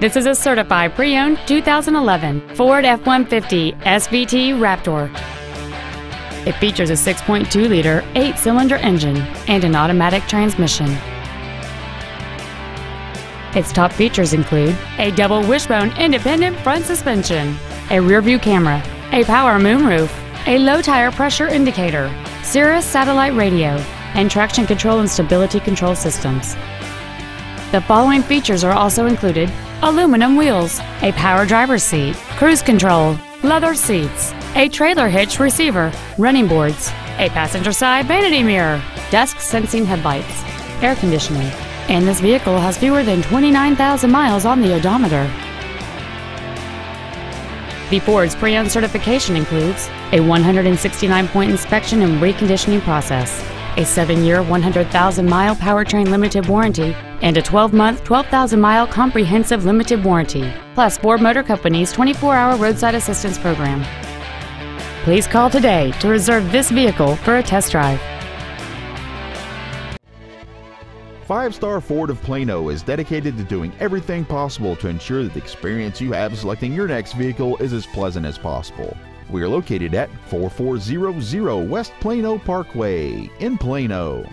This is a certified pre-owned 2011 Ford F-150 SVT Raptor. It features a 6.2-liter, eight-cylinder engine and an automatic transmission. Its top features include a double wishbone independent front suspension, a rear-view camera, a power moonroof, a low tire pressure indicator, Sirius satellite radio, and traction control and stability control systems. The following features are also included aluminum wheels, a power driver's seat, cruise control, leather seats, a trailer hitch receiver, running boards, a passenger side vanity mirror, dusk sensing headlights, air conditioning, and this vehicle has fewer than 29,000 miles on the odometer. The Ford's pre-owned certification includes a 169-point inspection and reconditioning process, a 7-year, 100,000-mile powertrain limited warranty, and a 12-month, 12,000-mile comprehensive limited warranty, plus Ford Motor Company's 24-hour roadside assistance program. Please call today to reserve this vehicle for a test drive. Five Star Ford of Plano is dedicated to doing everything possible to ensure that the experience you have selecting your next vehicle is as pleasant as possible. We are located at 4400 West Plano Parkway in Plano.